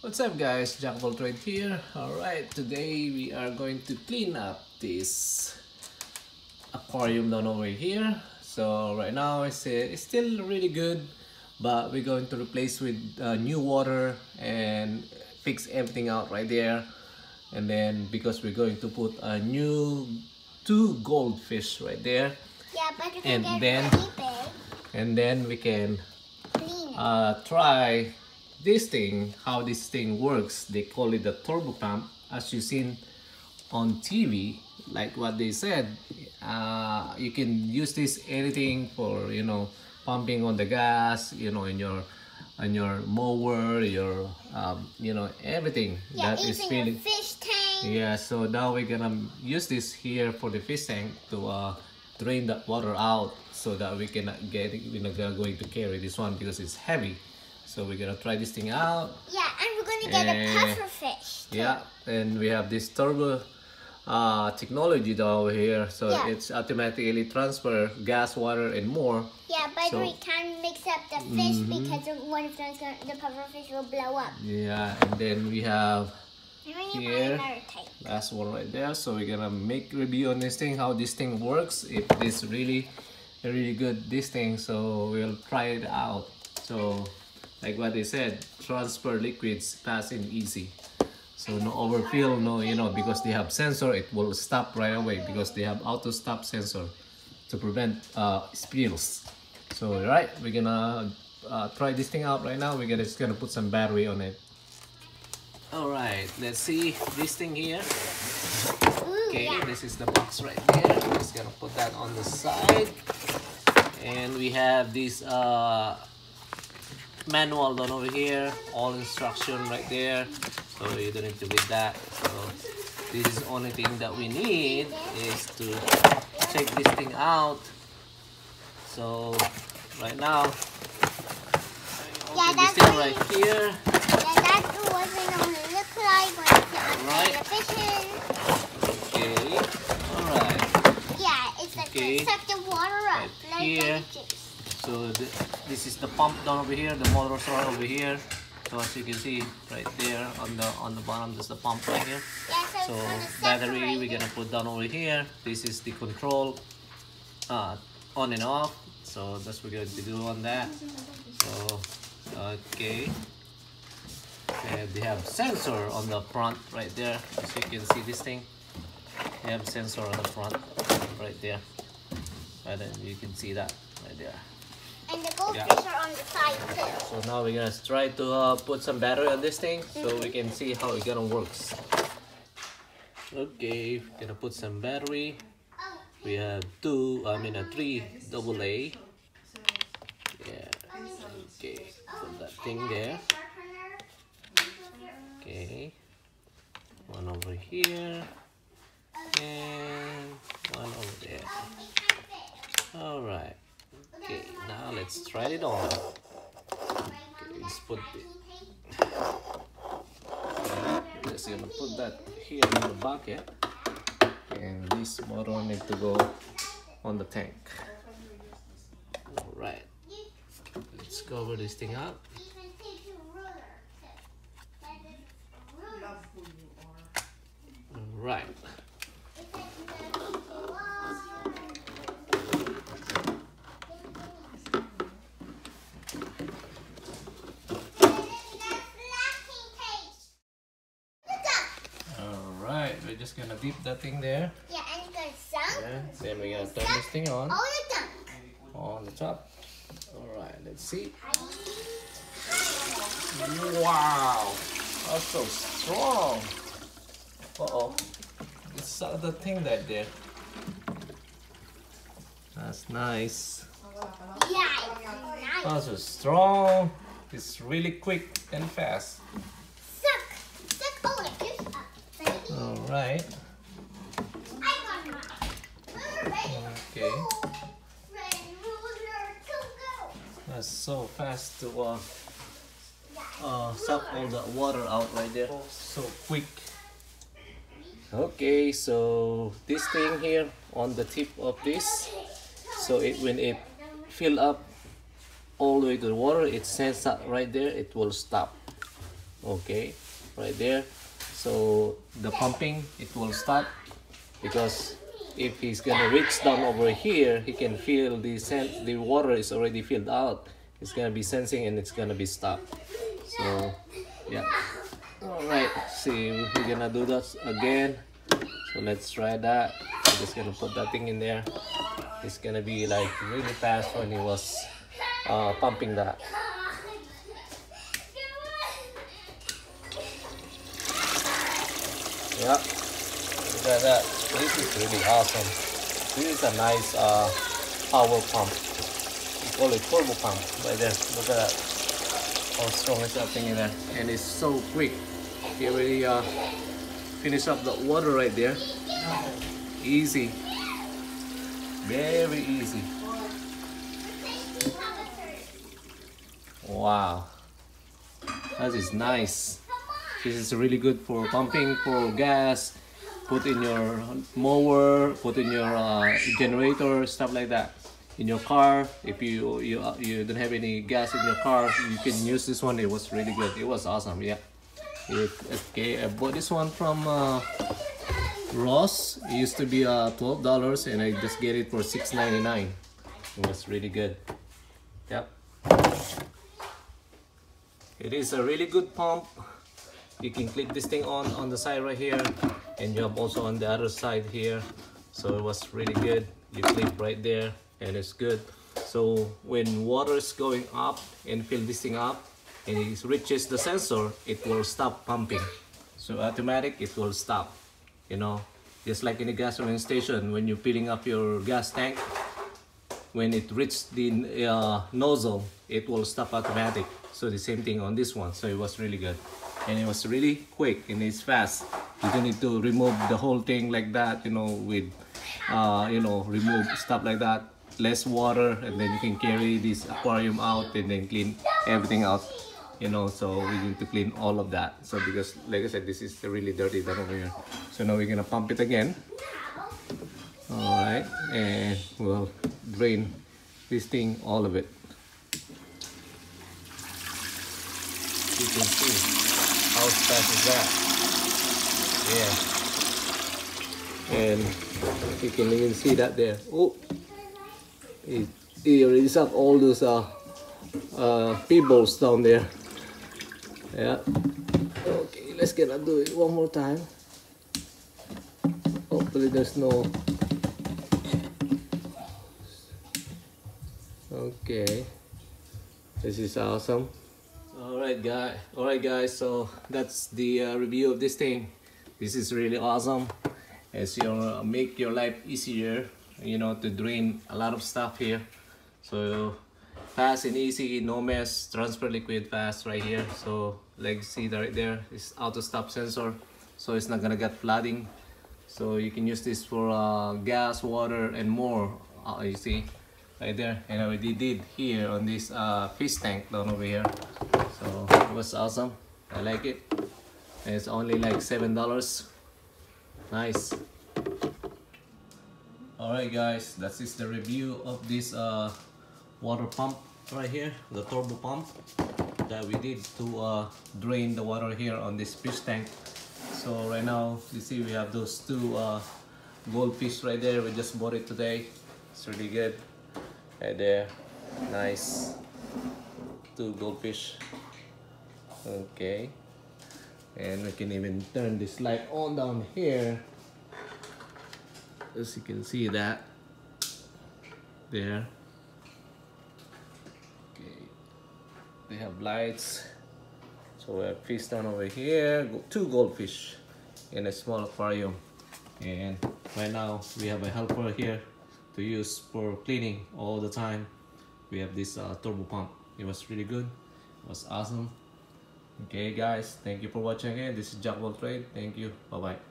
What's up guys, Jack of all Trade here. Alright, today we are going to clean up this aquarium down over here. So right now it's, uh, it's still really good, but we're going to replace with uh, new water and fix everything out right there. And then because we're going to put a new two goldfish right there. Yeah, but And then-. And then we can Clean uh, try this thing, how this thing works. They call it the turbo pump, as you seen on TV, like what they said. Uh, you can use this anything for you know pumping on the gas, you know, in your on your mower, your um, you know everything yeah, that is your fish tank. Yeah, so now we're gonna use this here for the fish tank to uh, drain that water out so that we can get. We're not gonna going to carry this one because it's heavy. So we're gonna try this thing out. Yeah, and we're gonna get Eh, a puffer fish. too. Yeah, and we have this turbo uh, technology over here, so Yeah. it's automatically transfer gas, water, and more. Yeah, but So- we can't mix up the fish Mhm. because the one of them's gonna, the puffer fish will blow up. Yeah, and then we have And Here. buy another tank. last one right there so we're gonna make review on this thing how this thing works if this really really good this thing so we'll try it out so like what they said transfer liquids fast and easy. So no overfill no you know because they have sensor it will stop right away because they have auto stop sensor to prevent uh, spills. So right we're gonna uh, try this thing out right now. We're gonna just gonna put some battery on it. All right let's see this thing here. Okay, this is the box right there. I'm just gonna put that on the side. And we have this uh, manual down over here, all instruction right there. So you don't need to read that. So this is only thing that we need is to check this thing out. So right now, Yeah, this thing right here. Yeah, that's what it normally look like when you put Alright. the fish. Okay, all right. Yeah, it's like Okay. suck the water up. Right like here. So th this is the pump down over here, the motors are over here. So as you can see right there on the on the bottom, there's the pump right here. Yeah, so, So battery we're gonna put down over here. This is the control uh, on and off. So that's what we're going to do on that. So okay. And they have sensor on the front right there. As you can see this thing. They have sensor on the front right there. And then you can see that right there. And the goldfish are on the side too. So now we're gonna try to uh, put some battery on this thing so we can see how it gonna works. Okay, we're gonna put some battery. We have two, I mean a three double A. Yeah. Okay, put that thing there. Okay. One over here. And one over there. Alright. Okay, now let's try it on. Okay, let's put it. Let's gonna put that here in the bucket. And this motor need to go on the tank. Alright. Let's cover this thing up. Alright. Alright, we're just gonna dip that thing there. Yeah, and it's gonna sunk. Yeah, then we're gonna turn this thing on. Oh, the dunk. on the top. Alright, let's see. Wow! That's so strong! Uh-oh. It's the thing right did. That's nice. Yeah, it's nice. That's so strong. It's really quick and fast. Suck. Suck all the fish up, baby. Ready? Okay. That's so fast to uh, uh, suck all the water out right there. So quick. Okay, so this thing here on the tip of this, so it when it fill up all the way to the water, it sends that right there, it will stop. okay right there so the pumping it will start because if he's gonna reach down over here he can feel the sen- the water is already filled out. It's gonna be sensing and it's gonna be stopped. So yeah. All right see we're gonna do that again. So let's try that. I'm just gonna put that thing in there. It's gonna be like really fast when he was uh, pumping that yeah. Look at that. This is really awesome. This is a nice uh, power pump. We call it turbo pump. Right there look at that. How strong is that thing in there? And it's so quick. He already uh, finished up the water right there. Easy. Very easy. Wow. That is nice this is really good for pumping for gas put in your mower put in your uh, generator stuff like that. In your car if you you uh, you don't have any gas in your car you can use this one. It was really good. It was awesome yeah. It, okay i bought this one from uh, ross. It used to be uh 12 dollars and i just get it for 6.99 it was really good. Yep. It is a really good pump you can click this thing on on the side right here and you have also on the other side here. So it was really good. You click right there and it's good. So when water is going up and fill this thing up and it reaches the sensor it will stop pumping. So automatic it will stop you know? Just like in a gasoline station when you're filling up your gas tank when it reaches the uh, nozzle it will stop automatic. So the same thing on this one. So it was really good and it was really quick and it's fast. You don't need to remove the whole thing like that you know with uh, you know remove stuff like that. Less water and then you can carry this aquarium out and then clean everything out you know so we need to clean all of that. So because like I said this is really dirty down over here. So now we're gonna pump it again. All right and we'll drain this thing all of it. You can see how fast is that? Yeah. And you can even see that there. Oh. It, it already sucked all those uh, uh, pebbles down there. Yeah. Okay let's gonna do it one more time. Hopefully there's no. Okay. This is awesome all right guys all right guys so that's the uh, review of this thing. This is really awesome. As you make your life easier you know to drain a lot of stuff here. So fast and easy no mess transfer liquid fast right here. So like see right there is auto stop sensor. So it's not gonna get flooding. So you can use this for uh, gas water and more uh, you see right there. And I already did here on this uh, fish tank down over here so it was awesome. I like it. It's only like seven dollars. Nice. Alright guys. That is the review of this uh, water pump right here the turbo pump that we did to uh, drain the water here on this fish tank. So right now you see we have those two uh, goldfish right there. We just bought it today. It's really good. Right there. Nice. Two goldfish okay and we can even turn this light on down here. As you can see that. There. Okay they have lights. So we have fish down over here. Two goldfish in a small aquarium. And right now we have a helper here to use for cleaning all the time. We have this uh, turbo pump. It was really good. It was awesome okay guys thank you for watching again. This is Jack Trade thank you. Bye bye